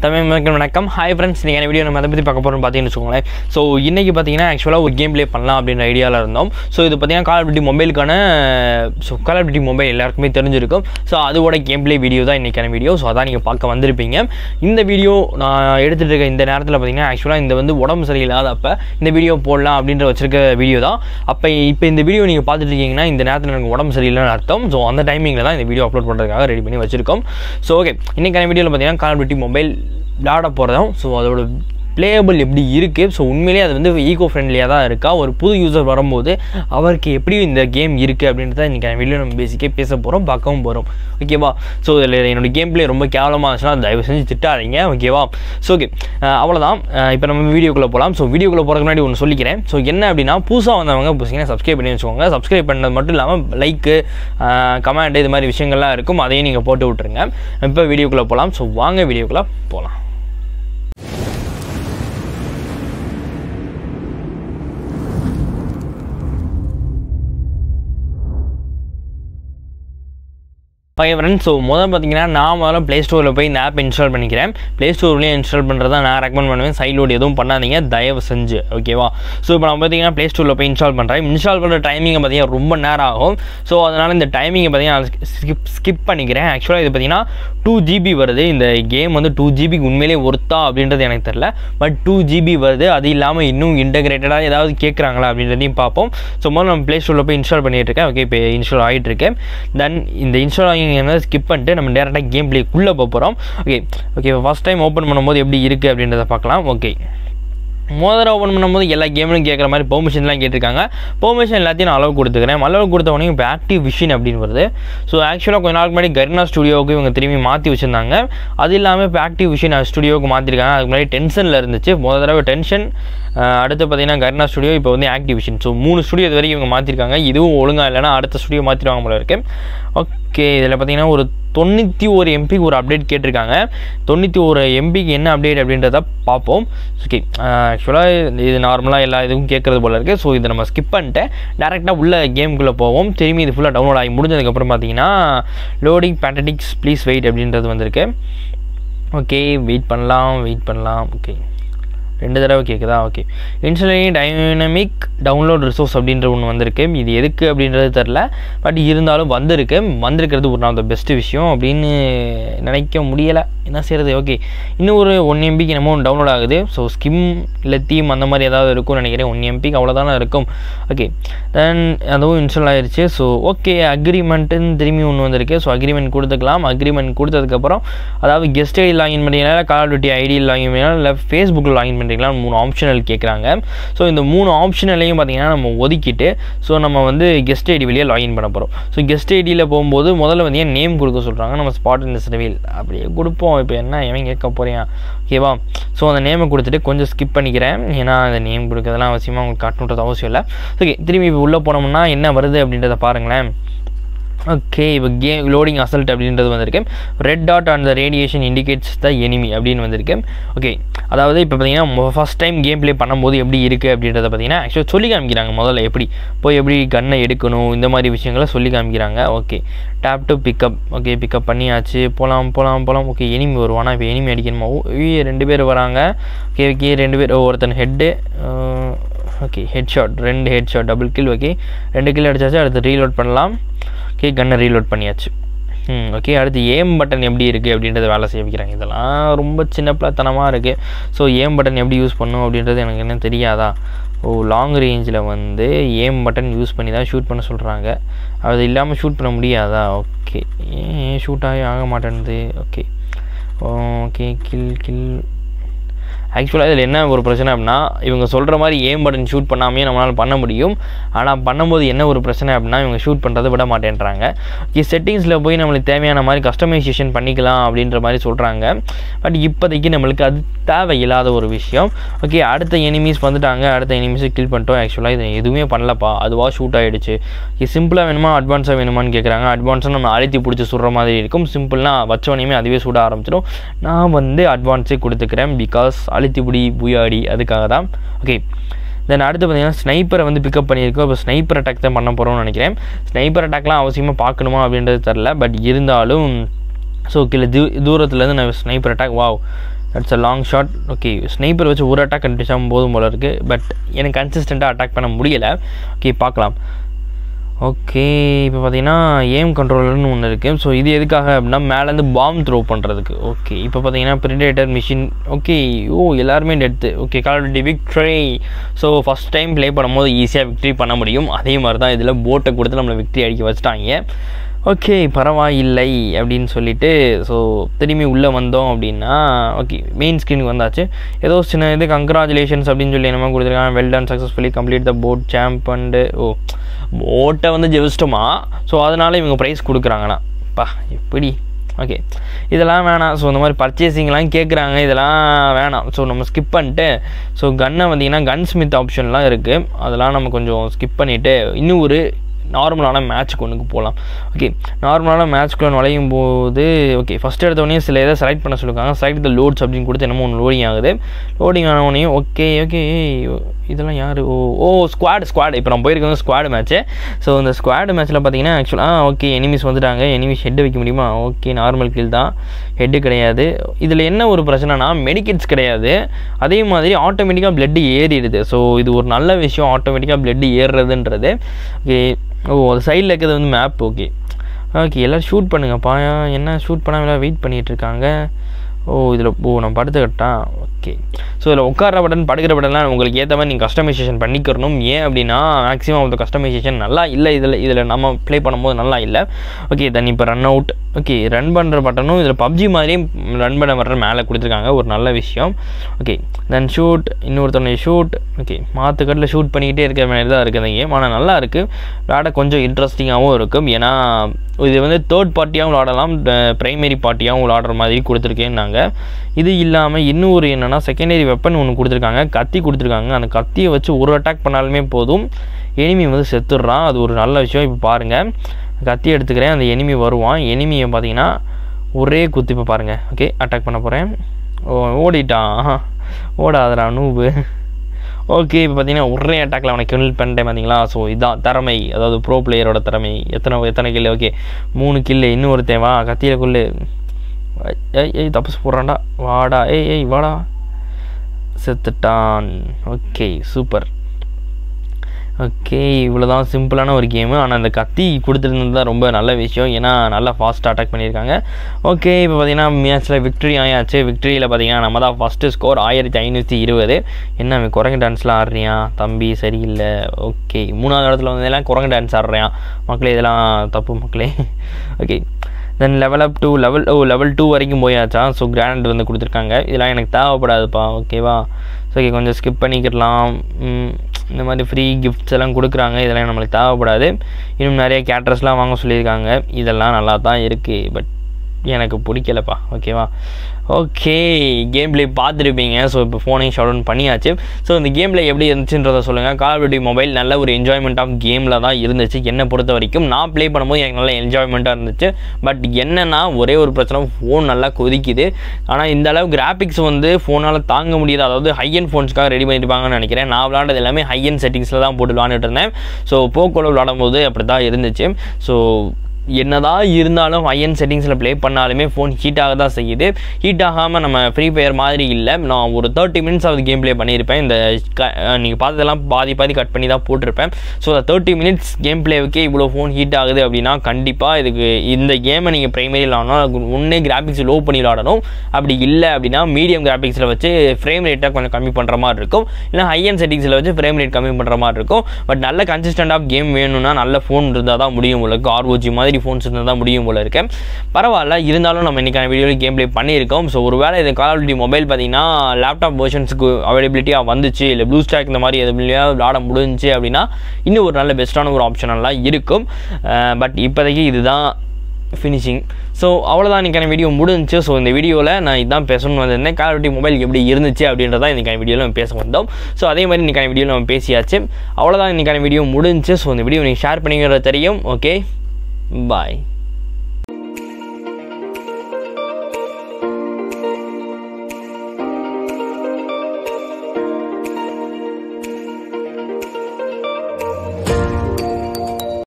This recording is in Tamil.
தமிழ் மக்கள் வணக்கம். ஹாய் ஃப்ரெண்ட்ஸ் நீங்கள் வீடியோ நம்ம அதை பற்றி பார்க்க போகிறோம் பார்த்தீங்கன்னு வச்சுக்கோங்களேன். ஸோ இன்றைக்கி பார்த்தீங்கன்னா ஆக்சுவலாக ஒரு கேம் ப்ளே பண்ணலாம் அப்படின்ற ஐடியாவில் இருந்தோம். ஸோ இது பார்த்தீங்கன்னா கால் ஆஃப் மொபைலுக்கான ஸோ கால் ஆஃப் மொபைல் எல்லாருக்குமே தெரிஞ்சிருக்கும். ஸோ அதோட கேம் ப்ளே வீடியோ தான் இன்றைக்கான வீடியோ ஸோ அதான் நீங்கள் பார்க்க வந்திருப்பீங்க. இந்த வீடியோ நான் எடுத்துகிட்டு இருக்க இந்த நேரத்தில் பார்த்தீங்கன்னா ஆக்சுவலாக இந்த வந்து உடம்பு சரியில்லாத அப்போ இந்த வீடியோ போடலாம் அப்படின்ற வச்சிருக்க வீடியோ தான். அப்போ இப்போ இந்த வீடியோ நீங்கள் பார்த்துட்டு இருக்கீங்கன்னா இந்த நேரத்தில் எனக்கு உடம்பு சரியில்லைன்னு அர்த்தம். ஸோ அந்த டைமிங்கில் தான் இந்த வீடியோ அப்லோட் பண்ணுறதுக்காக ரெடி பண்ணி வச்சிருக்கோம். ஸோ ஓகே இன்றைக்கான வீடியோவில் பார்த்தீங்கன்னா கால் ஆஃப் மொபைல் விளையாட போகிறதும் ஸோ அதோட பிளேயபிள் எப்படி இருக்குது ஸோ உண்மையிலேயே அது வந்து ஈகோ ஃப்ரெண்ட்லியாக தான் இருக்கா? ஒரு புது யூசர் வரும்போது அவருக்கு எப்படி இந்த கேம் இருக்குது அப்படின்றத இன்றைக்கி வெளியில் நம்ம பேசிக்கே பேச போகிறோம் பார்க்கவும் போகிறோம் ஓகேவா ஸோ இதில் என்னோடய கேம் பிளே ரொம்ப கேவலமாக இருந்துச்சுன்னா தயவு செஞ்சு திட்டாதீங்க. ஓகேவா ஸோ ஓகே அவ்வளோதான் இப்போ நம்ம வீடியோக்குள்ளே போகலாம் ஸோ வீடியோக்குள்ளே போகிறதுக்கு முன்னாடி ஒன்று சொல்லிக்கிறேன். ஸோ என்ன அப்படின்னா புதுசாக வந்தவங்க புதுசிங்கன்னா சப்ஸ்கிரைப் பண்ணி வச்சுக்கோங்க. சப்ஸ்கிரைப் பண்ணது மட்டும் இல்லாமல் லைக்கு கமெண்ட் இது மாதிரி விஷயங்கள்லாம் இருக்கும் அதையும் நீங்கள் போட்டு விட்ருங்க இப்போ வீடியோக்குள்ளே போகலாம் ஸோ வாங்க வீடியோக்குள்ளே போகலாம் ஓகே ஃப்ரெண்ட்ஸ் ஸோ முதல் பார்த்தீங்கன்னா நான் முதல்ல ப்ளே ஸ்டோரில் போய் இந்த ஆப் இன்ஸ்டால் பண்ணிக்கிறேன். ப்ளே ஸ்டோர்லேயே இன்ஸ்டால் பண்ணுறதா நான் ரெக்கமெண்ட் பண்ணுவேன். சைட் லோட் எதுவும் பண்ணாதீங்க. தயவு செஞ்சு ஓகேவா ஸோ இப்போ நான் பார்த்தீங்கன்னா ப்ளே ஸ்டோரில் போய் இன்ஸ்டால் பண்ணுறேன் இன்ஸ்டால் பண்ணுற டைமிங்கை பார்த்தீங்கன்னா ரொம்ப நேரம் ஆகும் ஸோ அதனால் இந்த டைமிங்கை பார்த்தீங்கன்னா ஸ்கிப் ஸ்கிப் பண்ணிக்கிறேன். ஆக்சுவலாக இது பார்த்தீங்கன்னா டூ ஜிபி வருது. இந்த கேம் வந்து டூ ஜிபிக்கு உண்மையிலே ஒர்த்தா அப்படின்றது எனக்கு தெரில பட் டூ ஜிபி வருது. அது இல்லாமல் இன்னும் இன்டகிரேட்டடாக ஏதாவது கேட்குறாங்களா அப்படின்றதையும் பார்ப்போம். ஸோ முதல்ல நம்ம ப்ளே ஸ்டோரில் போய் இன்ஸ்டால் பண்ணிகிட்டு இருக்கேன். ஓகே இப்போ இன்ஸ்டால் ஆகிட்டு இருக்கேன் தென் இந்த இன்ஸ்டால் வந்து ஸ்கிப் பண்ணிட்டு நம்ம டேரெக்டாக கேம் பிளேக்குள்ளே போக போகிறோம் okay okay first time open பண்ணும்போது எப்படி இருக்குது அப்படின்றத பார்க்கலாம். ஓகே மோதிரம் ஓப்பன் பண்ணும்போது எல்லா கேம்லையும் கேட்குற மாதிரி பெர்மிஷன்லாம் கேட்டிருக்காங்க. பெர்மிஷன் எல்லாத்தையும் நான் அளவு கொடுத்துக்கிறேன். அளவு கொடுத்த உடனே இப்போ ஆக்டிவ் விஷன் அப்படின்னு வருது. ஸோ ஆக்சுவலாக கொஞ்ச நாளுக்கு முன்னாடி கர்னா ஸ்டுடியோவுக்கு இவங்க திரும்பி மாற்றி வச்சுருந்தாங்க. அது இல்லாமல் இப்போ ஆக்டிவ் விஷன் ஸ்டுடியோவுக்கு மாற்றிருக்காங்க அதுக்கு முன்னாடி டென்ஷனில் இருந்துச்சு. மொதல் தடவை டென்ஷன் அடுத்து பார்த்தீங்கன்னா கர்ணா ஸ்டுடியோ இப்போ வந்து ஆக்டிவிஷன் ஸோ மூணு ஸ்டுடியோ இது வரைக்கும் இவங்க மாற்றிருக்காங்க இதுவும் ஒழுங்காக இல்லைனா அடுத்த ஸ்டுடியோ மாற்றிடுவாங்க போல இருக்கு. ஓகே இதில் பார்த்தீங்கன்னா ஒரு தொண்ணூற்றி ஒரு எம்பிக்கு ஒரு அப்டேட் கேட்டிருக்காங்க. தொண்ணூற்றி ஒரு எம்பிக்கு என்ன அப்டேட் அப்படின்றத பார்ப்போம். ஓகே ஆக்சுவலாக இது நார்மலாக எல்லா இதுவும் கேட்குறது போல இருக்குது ஸோ இதை நம்ம ஸ்கிப் பண்ணிட்டு டேரெக்டாக உள்ள கேமுக்குள்ளே போவோம். திரும்பி இது ஃபுல்லாக டவுன்லோட் ஆகி முடிஞ்சதுக்கப்புறம் பார்த்தீங்கன்னா லோடிங் பேட்டடிக்ஸ் ப்ளீஸ் வெயிட் அப்படின்றது வந்திருக்கு. ஓகே வெயிட் பண்ணலாம் வெயிட் பண்ணலாம். ஓகே ரெண்டு தடவை கேட்குதா okay installing dynamic download resource அப்படின்ற ஒன்று வந்திருக்கு. இது எதுக்கு அப்படின்றது தெரில பட் இருந்தாலும் வந்திருக்கு. வந்திருக்கிறது ஒரு நாள் பெஸ்ட்டு விஷயம் அப்படின்னு நினைக்க முடியலை. என்ன செய்கிறது ஓகே இன்னும் ஒரு ஒன் எம்பிக்கு என்னமோ டவுன்லோட் ஆகுது. ஸோ ஸ்கிம் இல்லை தீம் அந்த மாதிரி ஏதாவது இருக்கும்னு நினைக்கிறேன். ஒன் எம்பிக்கு அவ்வளோதானே இருக்கும். ஓகே தென் அதுவும் இன்ஸ்டால் ஆயிடுச்சு ஸோ ஓகே அக்ரிமெண்ட்டுன்னு திரும்பி ஒன்று வந்திருக்கு. ஸோ அக்ரிமெண்ட் கொடுத்துக்கலாம். அக்ரிமெண்ட் கொடுத்ததுக்கப்புறம் அதாவது கெஸ்ட் ஐடி லாகின் பண்ணிக்கலாம் கால் டியூட்டி ஐடி லாகின் பண்ணிக்கலாம் இல்லை ஃபேஸ்புக்கில் லாகின் பண்ணுறீங்களா மூணு ஆப்ஷனல் கேட்குறாங்க ஸோ இந்த மூணு ஆப்ஷனலையும் பார்த்தீங்கன்னா நம்ம ஒதுக்கிட்டு ஸோ நம்ம வந்து கெஸ்ட் ஐடி வழியாக லாகின் பண்ண போகிறோம் ஸோ கெஸ்ட் ஐடியில் போகும்போது முதல்ல வந்து நேம் கொடுக்க சொல்கிறாங்க நம்ம ஸ்பாட் இந்த ரிவீல் அப்படியே கொடுப்போம். இப்போ என்ன எவன் கேட்க போகிறேன் ஓகேவா ஸோ அந்த நேமை கொடுத்துட்டு கொஞ்சம் ஸ்கிப் பண்ணிக்கிறேன். ஏன்னா அந்த நேம் கொடுக்கறதெல்லாம் அவசியமாக உங்களுக்கு காட்டணுன்றது அவசியம் இல்லை. ஓகே திரும்பி இப்போ உள்ளே போனோம்னா என்ன வருது அப்படின்றத பாருங்களேன். ஓகே இப்போ கேம் லோடிங் அசல்ட் அப்படின்றது வந்திருக்கு. Red dot and the radiation indicates the enemy அப்படின்னு வந்திருக்கு. ஓகே அதாவது இப்போ பார்த்தீங்கன்னா ஃபஸ்ட் டைம் கேம் ப்ளே பண்ணும்போது எப்படி இருக்குது அப்படின்றத பார்த்தீங்கன்னா ஆக்சுவலாக சொல்லி காமிக்கிறாங்க. முதல்ல எப்படி போய் எப்படி கன்னை எடுக்கணும் இந்த மாதிரி விஷயங்களை சொல்லி காமிக்கிறாங்க. Okay tap to pickup okay pickup பண்ணியாச்சு. போகலாம் போகலாம் போகலாம் ஓகே எனிமி வருவானா? இப்போ எனிமி அடிக்கணுமா? ரெண்டு பேர் வராங்க. ஓகே ஓகே ரெண்டு பேர் ஒருத்தன் ஹெட்டு ஓகே ஹெட் ஷாட் ரெண்டு head shot double kill okay ரெண்டு கில் அடித்தாச்சு அடுத்து ரீலோட் பண்ணலாம். ஓகே கன்னை ரீலோட் பண்ணியாச்சு. ம் ஓகே அடுத்து ஏம் பட்டன் எப்படி இருக்குது அப்படின்றத வேலை செய்ய வைக்கிறாங்க. இதெல்லாம் ரொம்ப சின்ன பிளத்தனமாக இருக்குது ஸோ ஏம் பட்டன் எப்படி யூஸ் பண்ணும் அப்படின்றது எனக்கு என்ன தெரியாதா? ஓ லாங் ரேஞ்சில் வந்து ஏம் பட்டன் யூஸ் பண்ணி தான் ஷூட் பண்ண சொல்கிறாங்க அது இல்லாமல் ஷூட் பண்ண முடியாதா? ஓகே ஏன் ஷூட் ஆகி ஆக மாட்டேன்து ஓகே ஓகே கில் கில் ஆக்சுவலாக இதில் என்ன ஒரு பிரச்சனை அப்படின்னா இவங்க சொல்கிற மாதிரி ஏம் பட்டன் ஷூட் பண்ணாமையே நம்மளால் பண்ண முடியும். ஆனால் பண்ணும்போது என்ன ஒரு பிரச்சனை அப்படின்னா இவங்க ஷூட் பண்ணுறதை விட மாட்டேன்றாங்க. ஓகே செட்டிங்ஸில் போய் நம்மளுக்கு தேவையான மாதிரி கஸ்டமைசேஷன் பண்ணிக்கலாம் அப்படின்ற மாதிரி சொல்கிறாங்க பட் இப்போதைக்கு நம்மளுக்கு அது தேவையில்லாத ஒரு விஷயம். ஓகே அடுத்த எனிமீஸ் வந்துட்டாங்க அடுத்த எனிமீஸை கில் பண்ணிட்டோம். ஆக்சுவலாக இது எதுவுமே பண்ணலப்பா. அதுவாக ஷூட் ஆகிடுச்சு இது சிம்பிளாக வேணுமா அட்வான்ஸாக வேணுமான்னு கேட்குறாங்க அட்வான்ஸாக நம்ம அழுத்தி பிடிச்சி சுடுற மாதிரி இருக்கும். சிம்பிள்னா வச்சோனையுமே அதுவே சுட ஆரம்பிச்சிடும். நான் வந்து அட்வான்ஸே கொடுத்துக்கிறேன் பிகாஸ் அழுத்தி பிடி புயாடி அதுக்காக தான். ஓகே தென் அடுத்து பார்த்தீங்கன்னா ஸ்னைப்பரை வந்து பிக்கப் பண்ணியிருக்கோம். இப்போ ஸ்னைப்பர் அட்டாக் தான் பண்ண போகிறோம்னு நினைக்கிறேன். ஸ்னைப்பர் அட்டாக்லாம் அவசியமாக பார்க்கணுமா அப்படின்றது தெரில பட் இருந்தாலும் ஸோ கீழே தூ தூரத்துலேருந்து நான் sniper attack wow that's a long shot okay sniper வச்சு ஒரு அட்டாக் கண்டிச்சா போதும் போல இருக்குது பட் எனக்கு கன்சிஸ்டண்ட்டாக அட்டாக் பண்ண முடியலை. ஓகே பார்க்கலாம். ஓகே இப்போ பார்த்தீங்கன்னா ஏம் கண்ட்ரோலர்னு ஒன்று இருக்குது ஸோ இது எதுக்காக அப்படின்னா மேலேருந்து பாம் த்ரோ பண்ணுறதுக்கு ஓகே இப்போ பார்த்தீங்கன்னா ப்ரிடேட்டர் மிஷின் ஓகே ஓ எல்லாருமே death okay call the victory so first time play பண்ணும்போது ஈஸியாக விக்ட்ரி பண்ண முடியும். அதே மாதிரி தான் இதில் போட்டை கொடுத்து நம்மளை விக்ட்ரி அடிக்க வச்சுட்டாங்க. ஓகே பரவாயில்லை அப்படின்னு சொல்லிட்டு ஸோ திரும்பி உள்ளே வந்தோம் அப்படின்னா ஓகே மெயின் ஸ்க்ரீனுக்கு வந்தாச்சு. ஏதோ சின்ன இது கங்க்ராச்சுலேஷன்ஸ் அப்படின்னு சொல்லி என்னமோ கொடுத்துருக்காங்க. Well done successfully complete the boot camp and oh போட்டை வந்து ஜெயிச்சிட்டோமா ஸோ அதனால் இவங்க ப்ரைஸ் கொடுக்குறாங்கண்ணா பா எப்படி? ஓகே இதெல்லாம் வேணாம். ஸோ இந்த மாதிரி பர்ச்சேசிங்லாம் கேட்குறாங்க இதெல்லாம் வேணாம். ஸோ நம்ம ஸ்கிப் பண்ணிட்டு ஸோ கன்னை வந்தீங்கன்னா கன் ஸ்மித் ஆப்ஷன்லாம் இருக்குது அதெல்லாம் நம்ம கொஞ்சம் ஸ்கிப் பண்ணிவிட்டு இன்னும் ஒரு நார்மலான மேட்ச்க்கு ஒன்றுக்கு போகலாம் ஓகே நார்மலான மேட்ச்க்குள்ள நுழையும் போது ஓகே ஃபஸ்ட் எடுத்தோடனே சில இதை செலக்ட் பண்ண சொல்லியிருக்காங்க செலக்ட் த லோட்ஸ் அப்படின்னு கொடுத்து என்னமோ ஒன்று லோடிங் ஆகுது. லோடிங் ஆனவனையும் ஓகே ஓகே இதெல்லாம் யார்? ஓ ஓ ஸ்குவாட் ஸ்குவாட் இப்போ நம்ம போயிருக்கோம் ஸ்குவாடு மேட்ச்சு ஸோ இந்த ஸ்குவாடு மேட்ச்சில் பார்த்தீங்கன்னா ஆக்சுவலாக ஓகே எனிமிஸ் வந்துட்டாங்க. எனிமிஸ் ஹெட் வைக்க முடியுமா? ஓகே நார்மல் கில் தான். ஹெட்டு கிடையாது. இதில் என்ன ஒரு பிரச்சனைனா மெடிக்கெட்ஸ் கிடையாது. அதே மாதிரி ஆட்டோமேட்டிக்காக பிளட்டு ஏறிடுது. ஸோ இது ஒரு நல்ல விஷயம் ஆட்டோமேட்டிக்காக பிளட்டு ஏறுறதுன்றது. ஓகே ஓ அது சைடில் இருக்கிறது வந்து மேப் ஓகே ஓகே எல்லோரும் ஷூட் பண்ணுங்கப்பா. என்ன ஷூட் பண்ணாமல் வெயிட் பண்ணிகிட்டு இருக்காங்க? ஓ இதில் ஓ நான் படுத்துக்கிட்டான் ஓகே. ஸோ இதில் உட்கார பட்டன் படுக்கிற பட்டன்லாம் உங்களுக்கு ஏற்ற மாதிரி நீங்கள் கஸ்டமைசேஷன் பண்ணிக்கிறணும். ஏன் அப்படின்னா மேக்ஸிமம் அந்த கஸ்டமைசேஷன் நல்லா இல்லை. இதில் இதில் நம்ம ப்ளே பண்ணும்போது நல்லா இல்லை. ஓகே தென் இப்போ ரன் அவுட் ஓகே ரன் பண்ணுற பட்டனும் இதில் பப்ஜி மாதிரியும் ரன் பண்ண பட்டன் மேலே கொடுத்துருக்காங்க. ஒரு நல்ல விஷயம். ஓகே தென் ஷூட் இன்னொருத்தனை ஷூட் ஓகே மாற்றுக்கட்டில் ஷூட் பண்ணிக்கிட்டே இருக்கிற மாதிரி தான் இருக்குது அந்த கேம் ஆனால் நல்லா இருக்குது விளாட கொஞ்சம் இன்ட்ரெஸ்டிங்காகவும் இருக்கும். ஏன்னா இது வந்து தேர்ட் பார்ட்டியாகவும் விளாடலாம் ப்ரைமரி பார்ட்டியாகவும் விளாடுற மாதிரி கொடுத்துருக்கேன் நாங்கள் இது இல்லாமல் இன்னும் ஒரு என்னென்னா செகண்டரி வெப்பன் ஒன்று கொடுத்துருக்காங்க. கத்தி கொடுத்துருக்காங்க. அந்த கத்தியை வச்சு ஒரு அட்டாக் பண்ணாலுமே போதும். எனிமி வந்து செத்துடுறான். அது ஒரு நல்ல விஷயம். இப்போ பாருங்கள் கத்தி எடுத்துக்கிறேன். அந்த எனிமி வருவான். எனிமியை பார்த்தீங்கன்னா ஒரே குத்து இப்போ பாருங்கள் ஓகே அட்டாக் பண்ண போகிறேன் ஓ ஓடிட்டான் ஓடாதடா நூபு ஓகே இப்போ பார்த்தீங்கன்னா ஒரே அட்டாக்ல அவனை கில் பண்ணிட்டேன் பார்த்தீங்களா ஸோ இதான் திறமை. அதாவது ப்ரோ பிளேயரோட திறமை. எத்தனை எத்தனை கில்லு ஓகே மூணு கில்லு இன்னும் ஒரு தேவா கத்தியில் கொள்ளு. ஏய் ஏய் தப்பு போடுறான்டா. வாடா ஏய் ஏய் வாடா. செத்துட்டான். Okay super. ஓகே இவ்வளோ தான் சிம்பிளான ஒரு கேமு. ஆனால் அந்த கத்தி கொடுத்துருந்தது தான் ரொம்ப நல்ல விஷயம். ஏன்னா நல்லா ஃபாஸ்ட்டாக அட்டாக் பண்ணியிருக்காங்க. ஓகே இப்போ பார்த்தீங்கன்னா மேட்ச்சில் விக்ட்ரி ஆயாச்சு. விக்ட்ரியில் பார்த்தீங்கன்னா நம்ம தான் ஃபஸ்ட்டு ஸ்கோர் ஆயிரத்தி ஐநூற்றி இருபது. என்ன அவன் குரங்கு டான்ஸ்லாம் ஆடுறியா? தம்பி சரியில்லை. ஓகே மூணாவது இடத்துல வந்ததெல்லாம் குரங்கு டான்ஸ் ஆடுறியான் மக்களே இதெல்லாம் தப்பு மக்களே. Okay then level up to level oh level two வரைக்கும் போயாச்சா? ஸோ கிராண்ட் வந்து கொடுத்துருக்காங்க. இதெல்லாம் எனக்கு தேவைப்படாதுப்பா. ஓகேவா ஸோ ஓகே கொஞ்சம் ஸ்கிப் பண்ணிக்கிடலாம். இந்த மாதிரி ஃப்ரீ கிஃப்ட்ஸ் எல்லாம் கொடுக்குறாங்க. இதெல்லாம் நம்மளுக்கு தேவைப்படாது. இன்னும் நிறைய கேட்ரஸ்லாம் வாங்க சொல்லியிருக்காங்க. இதெல்லாம் நல்லா தான் இருக்குது பட் எனக்கு பிடிக்கலப்பா. ஓகேவா ஓகே கேம் பிளே பார்த்துருப்பீங்க. ஸோ இப்போ ஃபோனையும் ஷட் அவுன் பண்ணியாச்சு. ஸோ இந்த கேம் பிளே எப்படி இருந்துச்சுன்றதை சொல்லுங்கள் கால் டியூட்டி மொபைல் நல்ல ஒரு என்ஜாய்மெண்ட் ஆஃப் கேமில் தான் இருந்துச்சு. என்னை பொறுத்த வரைக்கும் நான் ப்ளே பண்ணும்போது எனக்கு நல்ல என்ஜாய்மெண்ட்டாக இருந்துச்சு. பட் என்னென்னா ஒரே ஒரு பிரச்சனை ஃபோன் நல்லா கொதிக்குது. ஆனால் இந்த அளவு கிராஃபிக்ஸ் வந்து ஃபோனால் தாங்க முடியாது. அதாவது ஹை அண்ட் ஃபோன்ஸ்க்காக ரெடி பண்ணியிருப்பாங்கன்னு நினைக்கிறேன். நான் விளாண்டது எல்லாமே ஹை அண்ட் செட்டிங்ஸில் தான் போட்டு விளாண்டுட்டு இருந்தேன். ஸோ போக்கோல விளாடும் போது அப்படி தான் இருந்துச்சு. ஸோ என்னதான் இருந்தாலும் ஐஎன் செட்டிங்ஸில் ப்ளே பண்ணாலுமே ஃபோன் ஹீட் ஆக தான் செய்யுது. ஹீட் ஆகாமல் நம்ம ஃப்ரீ ஃபயர் மாதிரி இல்லை. நான் ஒரு தேர்ட்டி மினிட்ஸ் ஆகுது கேம் ப்ளே பண்ணியிருப்பேன் இந்த க நீங்கள் பார்த்ததெல்லாம் பாதி பாதி கட் பண்ணி தான் போட்டிருப்பேன். ஸோ அந்த தேர்ட்டி மினிட்ஸ் கேம் ப்ளேவுக்கே இவ்வளோ ஃபோன் ஹீட் ஆகுது அப்படின்னா கண்டிப்பாக இதுக்கு இந்த கேமை நீங்கள் ப்ரைமரி விளாடணும் ஒன்றே கிராஃபிக்ஸ் லோ பண்ணி விளாடணும் அப்படி இல்லை அப்படின்னா மீடியம் கிராஃபிக்ஸில் வச்சு ஃப்ரேம் ரேட்டை கொஞ்சம் கம்மி பண்ணுற மாதிரி இருக்கும். இல்லை ஹையன் செட்டிங்ஸில் வச்சு ஃப்ரேம் ரேட் கம்மி பண்ணுற மாதிரி இருக்கும். பட் நல்ல கன்சிஸ்டன்ட் ஆஃப் கேம் வேணும்னா நல்ல ஃபோன் இருந்தால் தான் முடியும் உங்களுக்கு. ஆர்ஓஜி மாதிரி மாதிரி ஃபோன்ஸ் இருந்தால் தான் முடியும் போல இருக்கேன் பரவாயில்ல இருந்தாலும் நம்ம இன்றைக்கான வீடியோவில் கேம் ப்ளே பண்ணியிருக்கோம். ஸோ ஒரு வேளை இது கால் ஆஃப் டியூட்டி மொபைல் பார்த்தீங்கன்னா லேப்டாப் வேர்ஷன்ஸுக்கு அவைலபிலிட்டியாக வந்துச்சு இல்லை ப்ளூ ஸ்டாக் இந்த மாதிரி எதுலையாவது விளாட முடிஞ்சுச்சு அப்படின்னா இன்னும் ஒரு நல்ல பெஸ்ட்டான ஒரு ஆப்ஷனெல்லாம் இருக்கும். பட் இப்போதைக்கு இதுதான் ஃபினிஷிங் ஸோ அவ்வளோதான் இன்றைக்கான வீடியோ முடிஞ்சு ஸோ இந்த வீடியோவில் நான் இதான் பேசணும்னு வந்திருந்தேன். கால் மொபைல் எப்படி இருந்துச்சு அப்படின்றதான் இன்றைக்கான வீடியோவில் நம்ம பேச வந்தோம். ஸோ அதே மாதிரி இன்றைக்கான வீடியோவில் நம்ம பேசியாச்சு. அவ்வளோதான் இன்றைக்கான வீடியோ முடிஞ்சு ஸோ இந்த வீடியோ நீங்கள் ஷேர் பண்ணிக்கிறது தெரியும். Okay Bye.